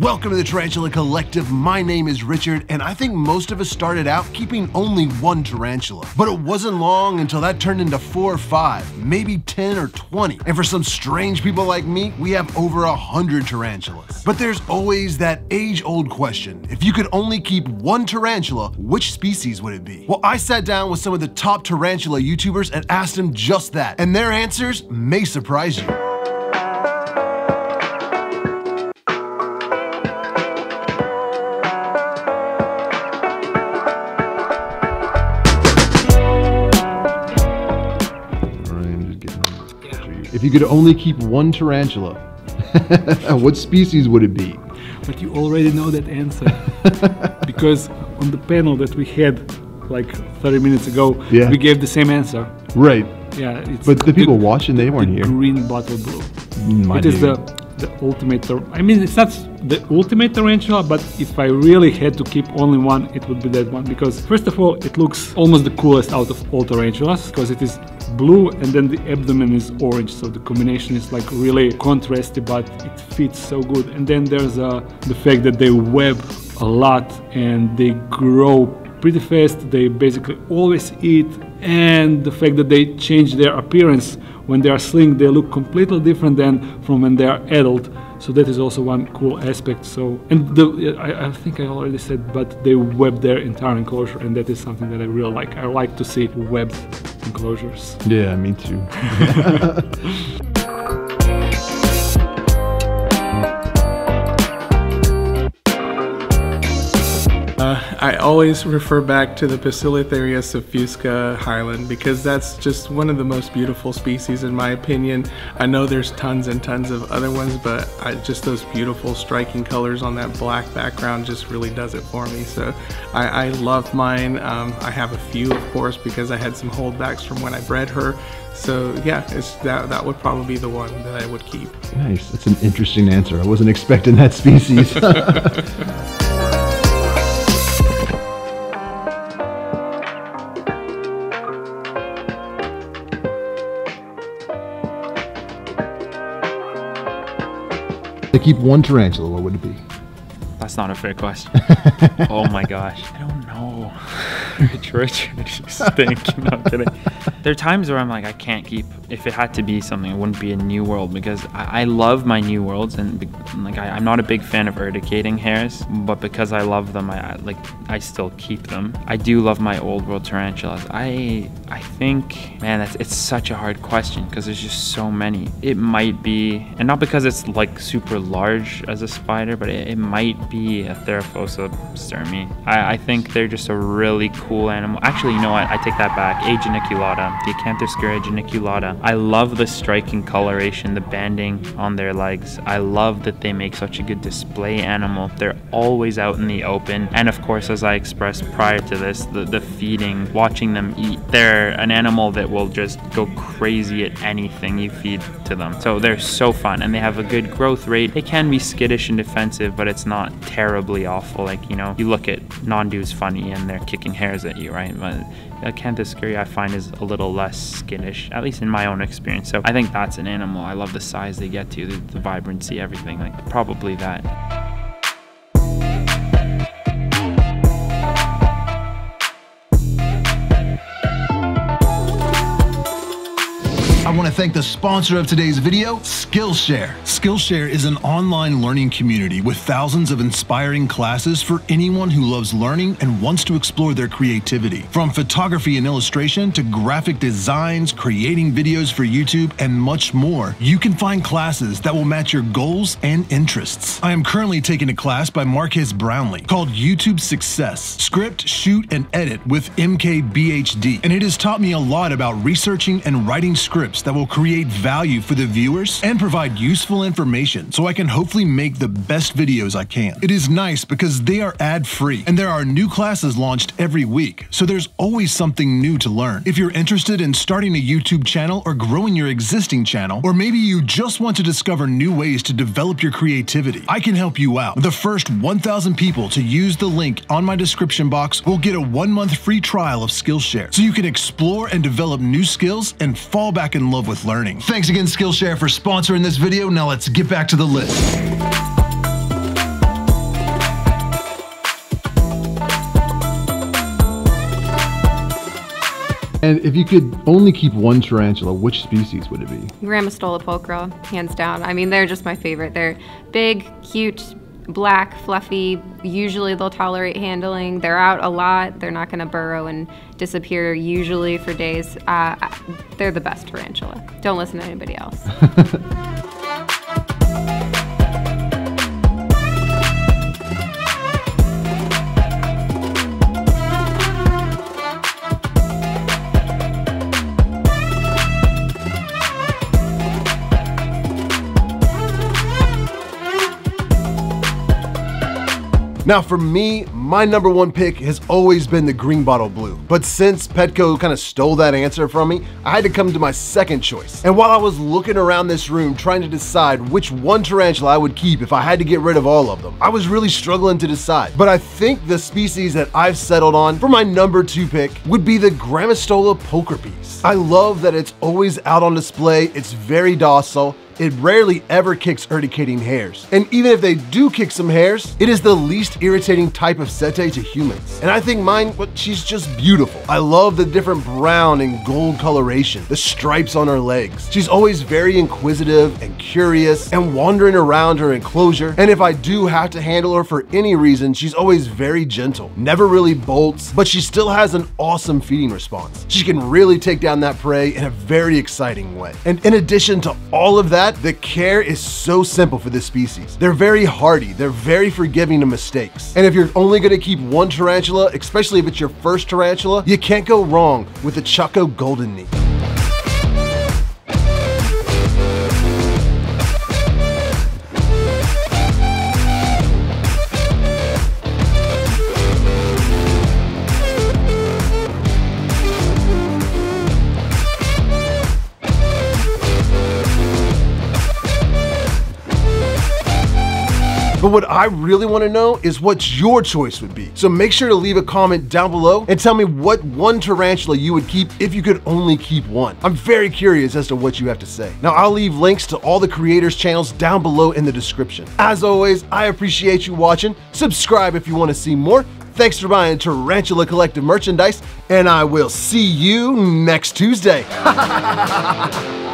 Welcome to the Tarantula Collective. My name is Richard, and I think most of us started out keeping only one tarantula. But it wasn't long until that turned into four or five, maybe 10 or 20. And for some strange people like me, we have over a hundred tarantulas. But there's always that age old question if you could only keep one tarantula, which species would it be? Well, I sat down with some of the top tarantula YouTubers and asked them just that, and their answers may surprise you. If you could only keep one tarantula, what species would it be? But you already know that answer. because on the panel that we had like 30 minutes ago, Yeah. we gave the same answer. Right. Yeah, it's But the people watching, they weren't the here. green bottle blue. My it is the the ultimate. I mean, it's not the ultimate tarantula, but if I really had to keep only one, it would be that one. Because first of all, it looks almost the coolest out of all tarantulas because it is blue and then the abdomen is orange, so the combination is like really contrasty, but it fits so good. And then there's uh, the fact that they web a lot and they grow pretty fast. They basically always eat, and the fact that they change their appearance when they are sling, they look completely different than from when they are adult. So that is also one cool aspect. So, and the, I, I think I already said, but they web their entire enclosure, and that is something that I really like. I like to see webbed enclosures. Yeah, me too. always refer back to the Poecilotheria subfusca highland because that's just one of the most beautiful species in my opinion. I know there's tons and tons of other ones, but I, just those beautiful striking colors on that black background just really does it for me. So I, I love mine. Um, I have a few, of course, because I had some holdbacks from when I bred her. So yeah, it's that that would probably be the one that I would keep. Nice. That's an interesting answer. I wasn't expecting that species. to keep one tarantula, what would it be? That's not a fair question. oh my gosh. I don't know. Rich, Richard, you stink. No, I'm kidding. There are times where I'm like, I can't keep. If it had to be something, it wouldn't be a new world because I, I love my new worlds and be- like I, I'm not a big fan of urticating hairs, but because I love them, I I- like I still keep them. I do love my old world tarantulas. I I think, man, that's it's such a hard question because there's just so many. It might be, and not because it's like super large as a spider, but it, it might be a Theraphosa stirmi. I, I think they're just a really cool animal. Actually, you know what? I take that back. Ageniculata, the Acanthoscurria ageniculata. I love the striking coloration, the banding on their legs. I love that they make such a good display animal. They're always out in the open. And of course, as I expressed prior to this, the, the feeding, watching them eat. They're an animal that will just go crazy at anything you feed to them. So they're so fun and they have a good growth rate. They can be skittish and defensive, but it's not terribly awful. Like, you know, you look at Nhandu's funny and they're kicking hairs at you, right? But Acanthoscurria I find is a little less skittish, at least in my own experience. So I think that's an animal. I love the size they get to, the, the vibrancy, everything. Like probably that. Want to thank the sponsor of today's video, Skillshare. Skillshare is an online learning community with thousands of inspiring classes for anyone who loves learning and wants to explore their creativity. From photography and illustration to graphic designs, creating videos for YouTube, and much more, you can find classes that will match your goals and interests. I am currently taking a class by Marques Brownlee called YouTube Success Script, Shoot, and Edit with MKBHD, and it has taught me a lot about researching and writing scripts that will create value for the viewers and provide useful information so I can hopefully make the best videos I can. It is nice because they are ad free and there are new classes launched every week, so there's always something new to learn. If you're interested in starting a YouTube channel or growing your existing channel, or maybe you just want to discover new ways to develop your creativity, I can help you out. The first 1,000 people to use the link on my description box will get a one month free trial of Skillshare so you can explore and develop new skills and fall back in love with learning. Thanks again Skillshare for sponsoring this video. Now let's get back to the list. And if you could only keep one tarantula, which species would it be? Grammostola pulchra, hands down. I mean, they're just my favorite. They're big, cute, black, fluffy. Usually they'll tolerate handling. They're out a lot. They're not going to burrow and disappear usually for days. Uh, they're the best tarantula. Don't listen to anybody else. Now, for me, my number one pick has always been the green bottle blue. But since Petco kind of stole that answer from me, I had to come to my second choice. And while I was looking around this room trying to decide which one tarantula I would keep if I had to get rid of all of them, I was really struggling to decide. But I think the species that I've settled on for my number two pick would be the Grammostola pulchripes. I love that it's always out on display, it's very docile, it rarely ever kicks urticating hairs. And even if they do kick some hairs, it is the least irritating type of setae to humans. And I think mine, well, she's just beautiful. I love the different brown and gold coloration, the stripes on her legs. She's always very inquisitive and curious and wandering around her enclosure. And if I do have to handle her for any reason, she's always very gentle, never really bolts, but she still has an awesome feeding response. She can really take down that prey in a very exciting way. And in addition to all of that, that, the care is so simple for this species. They're very hardy, they're very forgiving to mistakes. And if you're only gonna keep one tarantula, especially if it's your first tarantula, you can't go wrong with the Chaco Golden Knee. But what I really want to know is what your choice would be. So make sure to leave a comment down below and tell me what one tarantula you would keep if you could only keep one. I'm very curious as to what you have to say. Now I'll leave links to all the creators channels down below in the description. As always, I appreciate you watching. Subscribe if you want to see more. Thanks for buying Tarantula Collective merchandise, and I will see you next Tuesday.